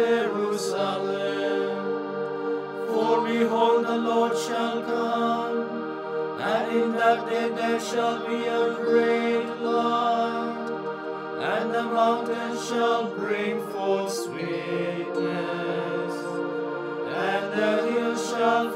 Jerusalem. For behold, the Lord shall come, and in that day there shall be a great light, and the mountains shall bring forth sweetness, and the hills shall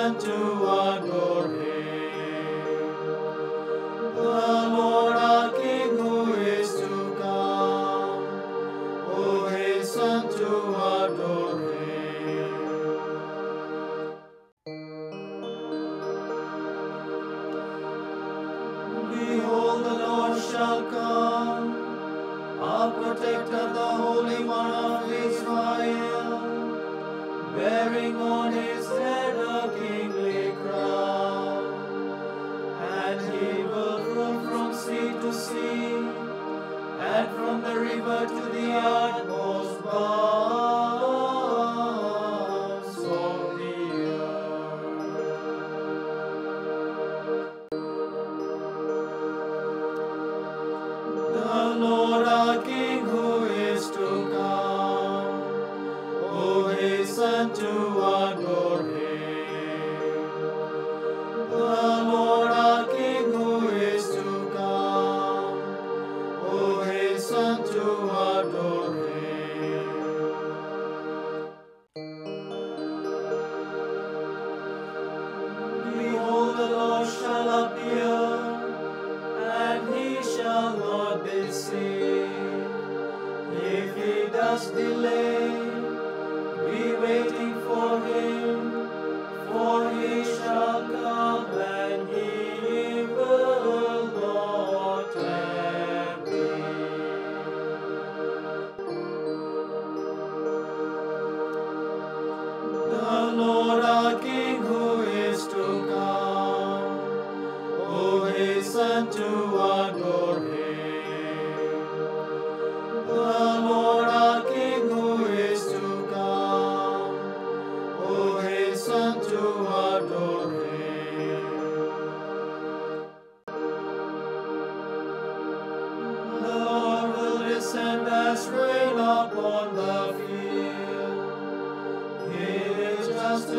unto sea, and from the river to the utmost bar. Son to adore.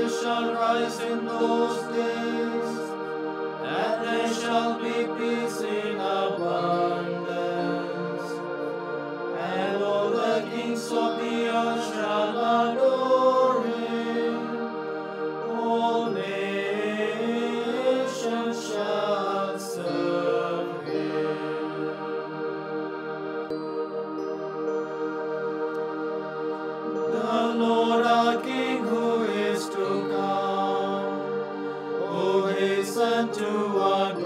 issue shall rise in those days, and there shall be peace in abundance. to one.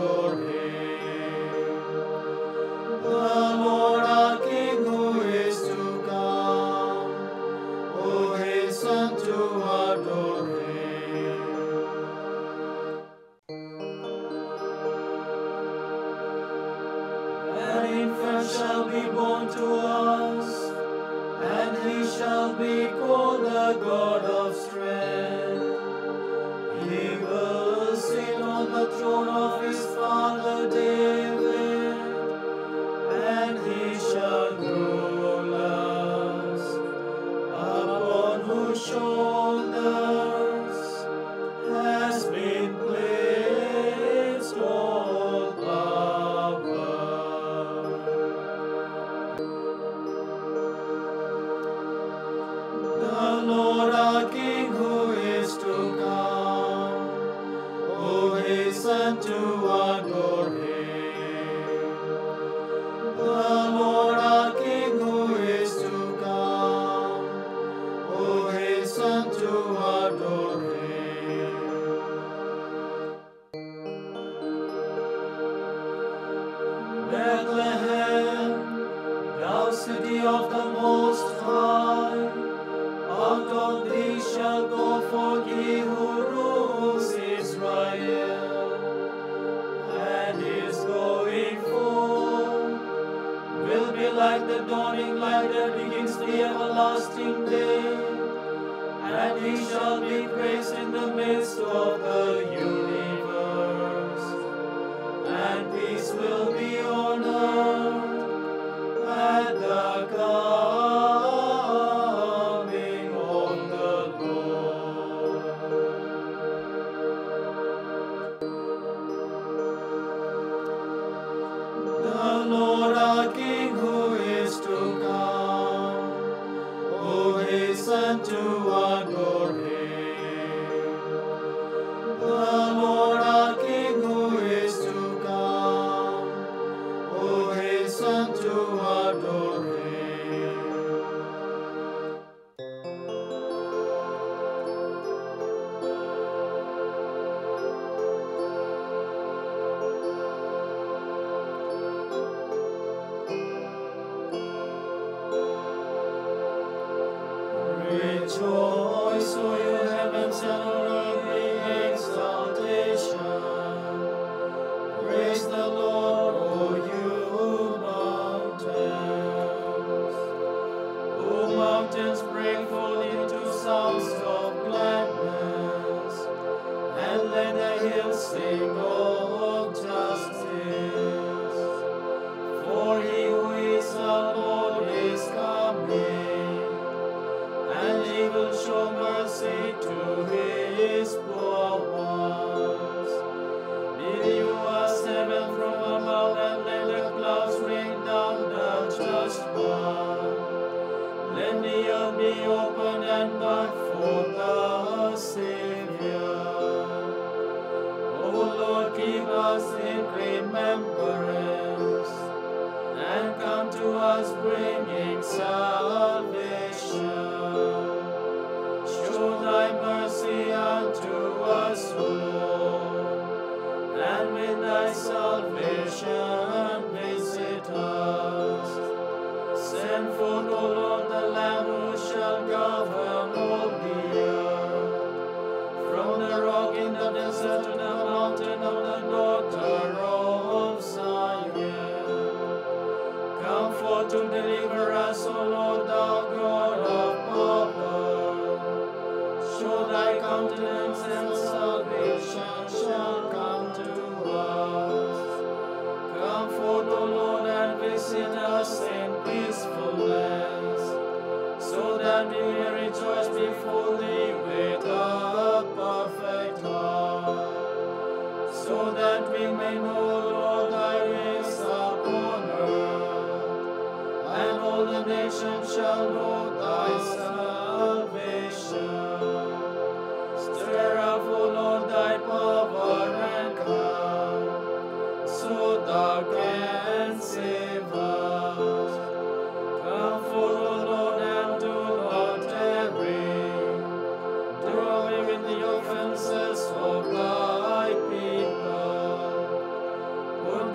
he shall be praised in the midst of the universe. Let the be open and the Savior. O Lord, keep us in remembrance and come to us bringing salvation.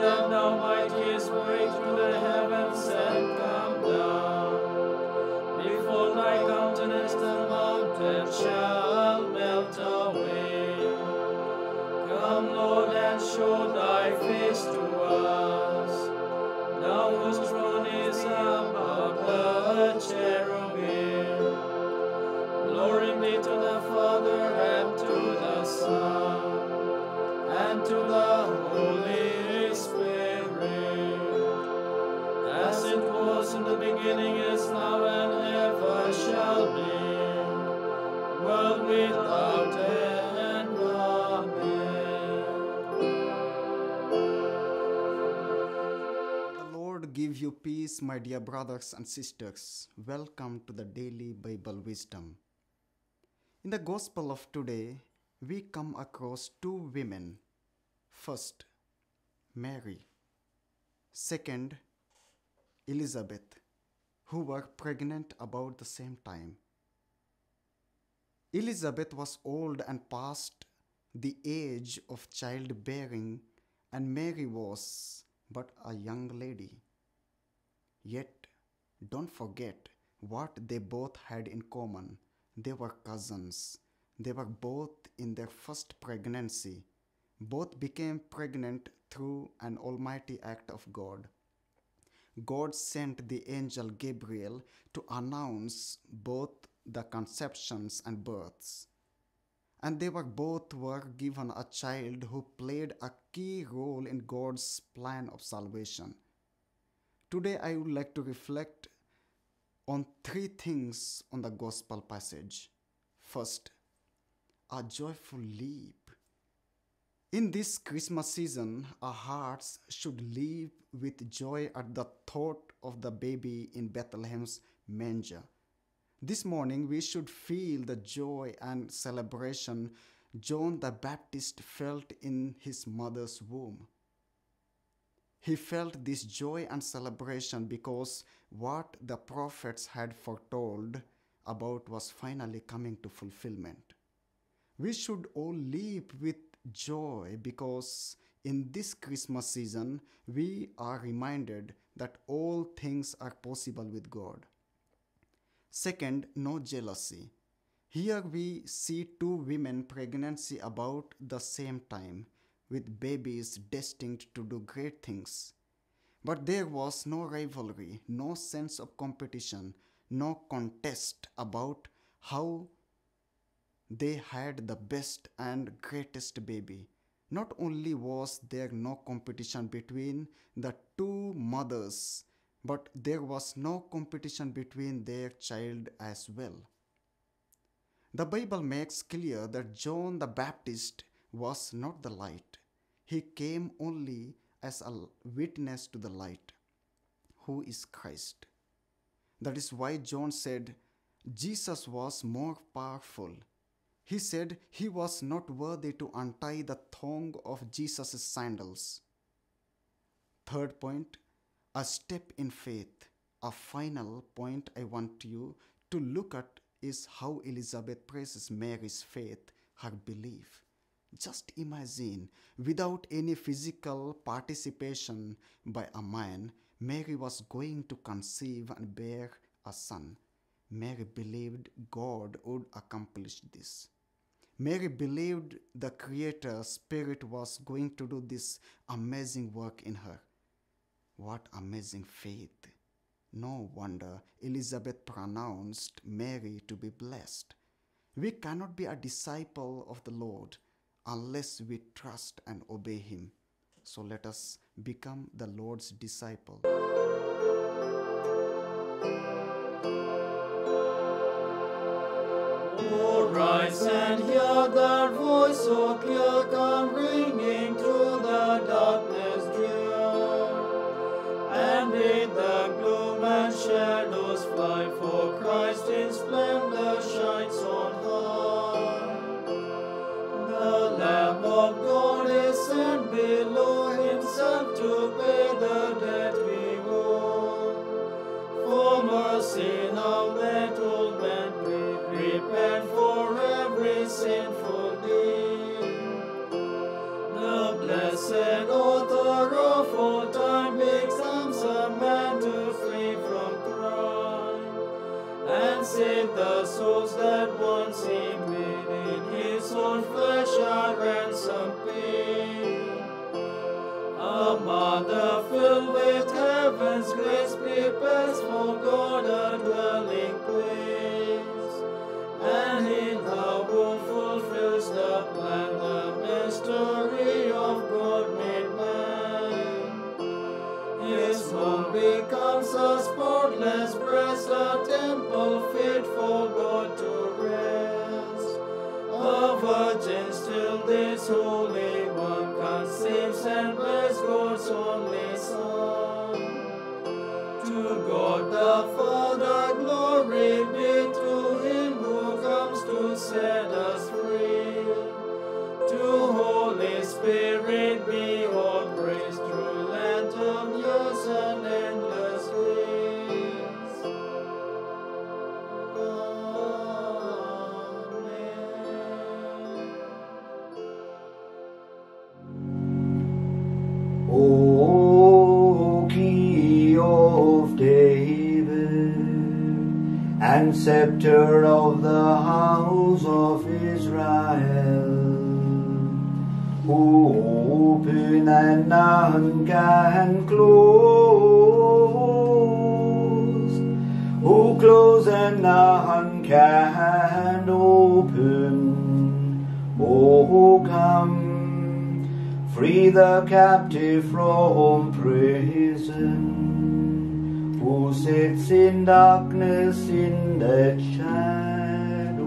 that thou mightest break through the was in the beginning, is now, and ever shall be, world without end. Amen. The Lord give you peace, my dear brothers and sisters. Welcome to the Daily Bible Wisdom. In the Gospel of today, we come across two women. First, Mary. Second, Elizabeth, who were pregnant about the same time. Elizabeth was old and past the age of childbearing, and Mary was but a young lady. Yet, don't forget what they both had in common. They were cousins. They were both in their first pregnancy. Both became pregnant through an almighty act of God. God sent the angel Gabriel to announce both the conceptions and births. And they were both were given a child who played a key role in God's plan of salvation. Today I would like to reflect on three things on the gospel passage. First, a joyful leap. In this Christmas season, our hearts should leap with joy at the thought of the baby in Bethlehem's manger. This morning, we should feel the joy and celebration John the Baptist felt in his mother's womb. He felt this joy and celebration because what the prophets had foretold about was finally coming to fulfillment. We should all leap with joy because in this Christmas season we are reminded that all things are possible with God. Second, no jealousy. Here we see two women pregnancy about the same time with babies destined to do great things. But there was no rivalry, no sense of competition, no contest about how they had the best and greatest baby. Not only was there no competition between the two mothers, but there was no competition between their child as well. The Bible makes clear that John the Baptist was not the light. He came only as a witness to the light, who is Christ. That is why John said Jesus was more powerful. He said he was not worthy to untie the thong of Jesus' sandals. Third point, a step in faith. A final point I want you to look at is how Elizabeth praises Mary's faith, her belief. Just imagine, without any physical participation by a man, Mary was going to conceive and bear a son. Mary believed God would accomplish this. Mary believed the Creator Spirit was going to do this amazing work in her. What amazing faith! No wonder Elizabeth pronounced Mary to be blessed. We cannot be a disciple of the Lord unless we trust and obey Him. So let us become the Lord's disciple. Rise and hear that voice so clear, the souls that once he made in his own flesh a ransom paid. A mother filled with heaven's grace prepares for God a dwelling place, and in her womb fulfills the plan, the mystery of God made man. His home becomes a spotless breast, a temple holy one conceives and bless God's only Son. To God the Father and scepter of the house of Israel, who open and none can close, who close and none can open. Oh, come, free the captive from prison, who sits in darkness in the shadow.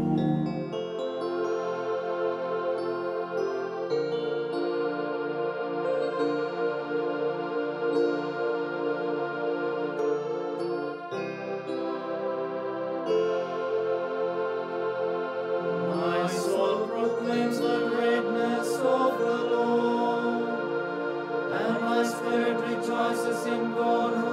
My soul proclaims the greatness of the Lord, and my spirit rejoices in God